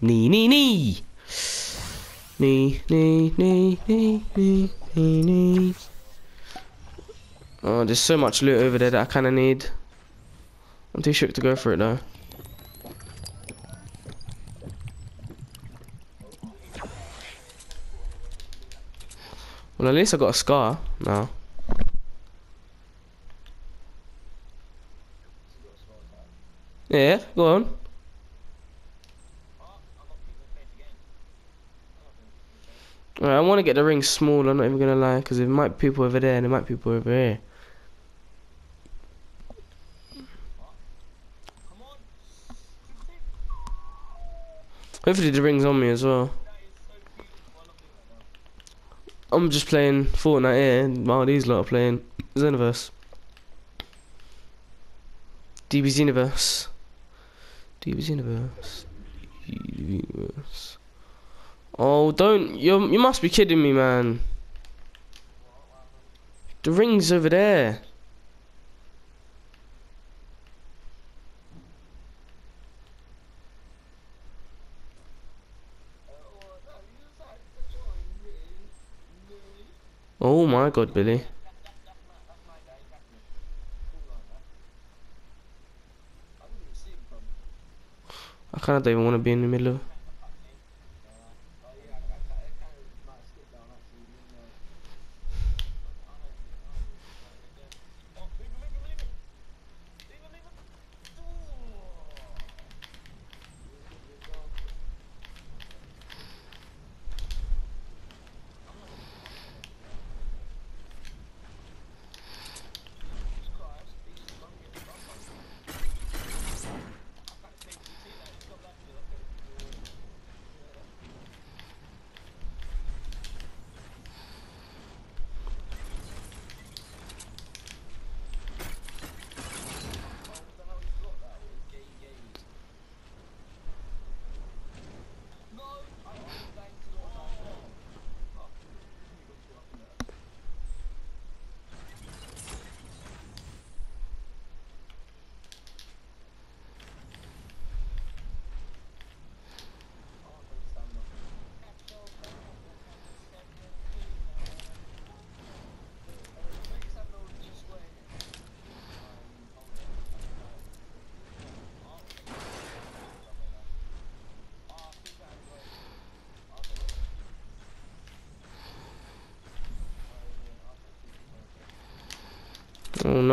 Knee, knee. Knee, knee, knee, knee, knee, knee, knee. Oh, there's so much loot over there that I kind of need. I'm too shook to go for it though. Well, at least I got a scar now. Yeah, go on. Alright, I want to get the ring small, I'm not even gonna lie, because there might be people over there and there might be people over here. Hopefully the ring's on me as well. I'm just playing Fortnite here, while these lot are playing Xenoverse. DB Xenoverse. DB Xenoverse. Universe. Oh, don't you? You must be kidding me, man. The ring's over there. Oh my god, Billy. I kind of don't even want to be in the middle.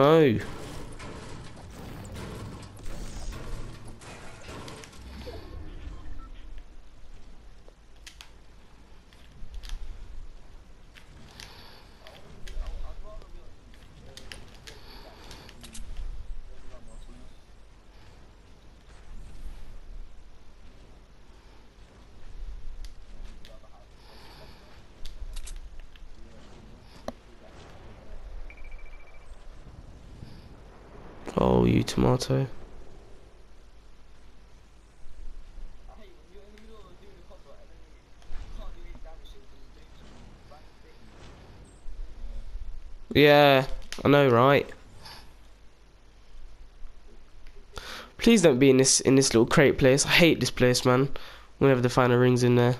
Oh you tomato. Yeah, I know, right? Please don't be in this in this little crate place. I hate this place, man. Whenever the final rings in there.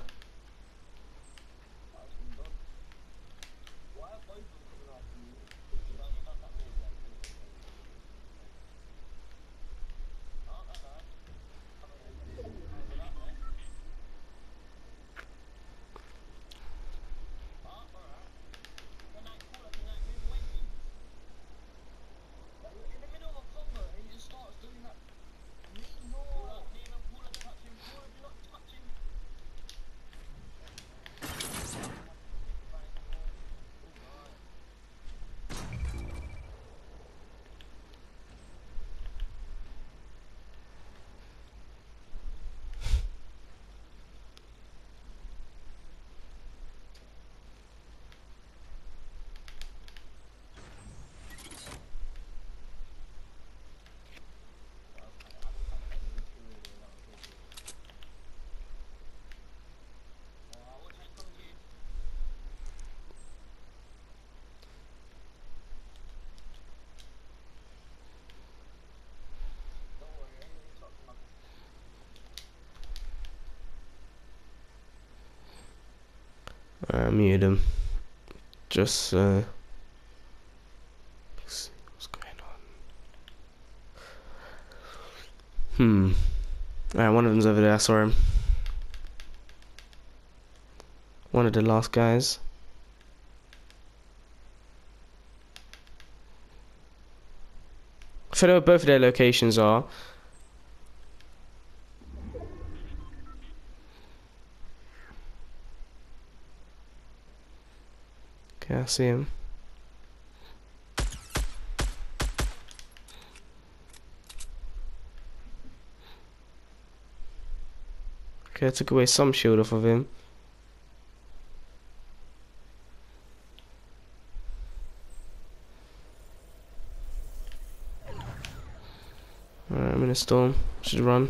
I muted him. Just uh what's going on. Hmm. Alright, one of them's over there, I saw him. One of the last guys. I know both of their locations are. Okay, I see him. Okay, I took away some shield off of him. Alright, I'm in a storm. Should run.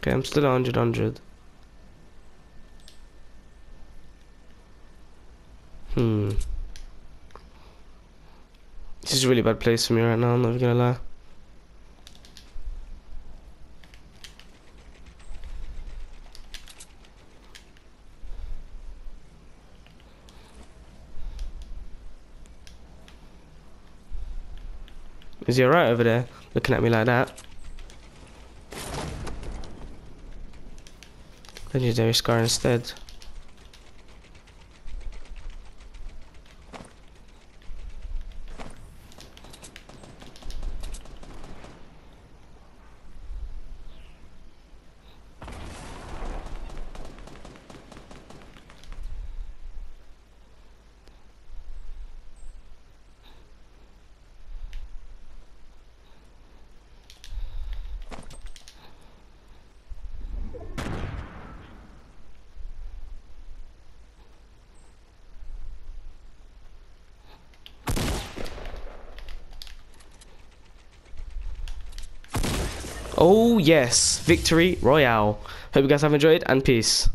Okay, I'm still 100, 100. Hmm. This is a really bad place for me right now, I'm not gonna lie. Is he alright over there, looking at me like that? Legendary Scar instead. Oh yes, victory royale. Hope you guys have enjoyed and peace.